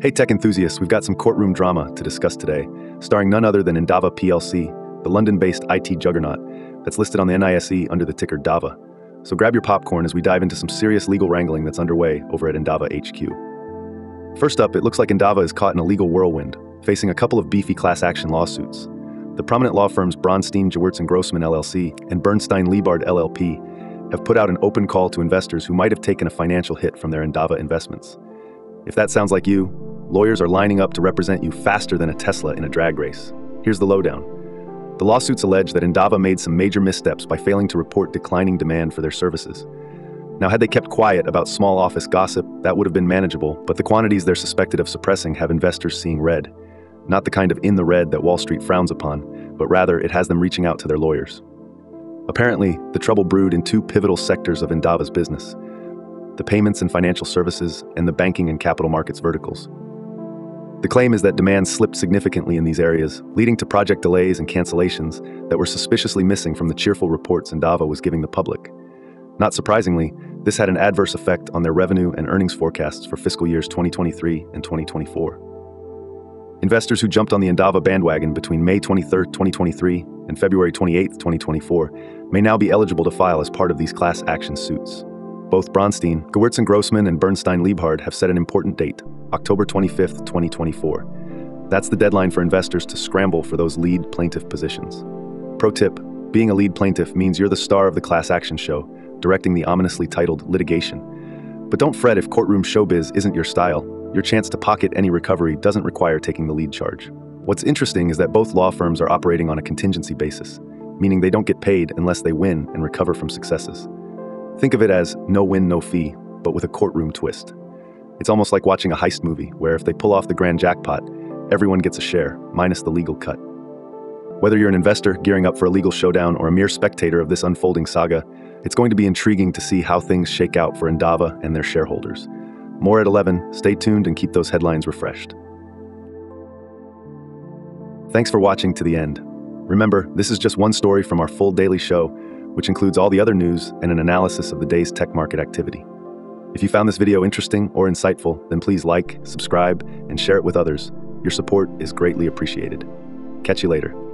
Hey, tech enthusiasts, we've got some courtroom drama to discuss today, starring none other than Endava PLC, the London based IT juggernaut that's listed on the NYSE under the ticker DAVA. So grab your popcorn as we dive into some serious legal wrangling that's underway over at Endava HQ. First up, it looks like Endava is caught in a legal whirlwind, facing a couple of beefy class action lawsuits. The prominent law firms Bronstein, Gewirtz and Grossman LLC and Bernstein Liebhard LLP have put out an open call to investors who might have taken a financial hit from their Endava investments. If that sounds like you, Lawyers are lining up to represent you faster than a Tesla in a drag race. Here's the lowdown. The lawsuits allege that Endava made some major missteps by failing to report declining demand for their services. Now, had they kept quiet about small office gossip, that would have been manageable, but the quantities they're suspected of suppressing have investors seeing red. Not the kind of in the red that Wall Street frowns upon, but rather it has them reaching out to their lawyers. Apparently, the trouble brewed in two pivotal sectors of Endava's business the payments and financial services, and the banking and capital markets verticals. The claim is that demand slipped significantly in these areas, leading to project delays and cancellations that were suspiciously missing from the cheerful reports Endava was giving the public. Not surprisingly, this had an adverse effect on their revenue and earnings forecasts for fiscal years 2023 and 2024. Investors who jumped on the Endava bandwagon between May 23, 2023 and February 28, 2024 may now be eligible to file as part of these class action suits. Both Bronstein, Gewirtz and Grossman, and Bernstein Liebhard have set an important date, October 25, 2024. That's the deadline for investors to scramble for those lead plaintiff positions. Pro tip being a lead plaintiff means you're the star of the class action show, directing the ominously titled litigation. But don't fret if courtroom showbiz isn't your style. Your chance to pocket any recovery doesn't require taking the lead charge. What's interesting is that both law firms are operating on a contingency basis, meaning they don't get paid unless they win and recover from successes. Think of it as no win, no fee, but with a courtroom twist. It's almost like watching a heist movie, where if they pull off the grand jackpot, everyone gets a share, minus the legal cut. Whether you're an investor gearing up for a legal showdown or a mere spectator of this unfolding saga, it's going to be intriguing to see how things shake out for Endava and their shareholders. More at 11, stay tuned and keep those headlines refreshed. Thanks for watching to the end. Remember, this is just one story from our full daily show, which includes all the other news and an analysis of the day's tech market activity. If you found this video interesting or insightful, then please like, subscribe, and share it with others. Your support is greatly appreciated. Catch you later.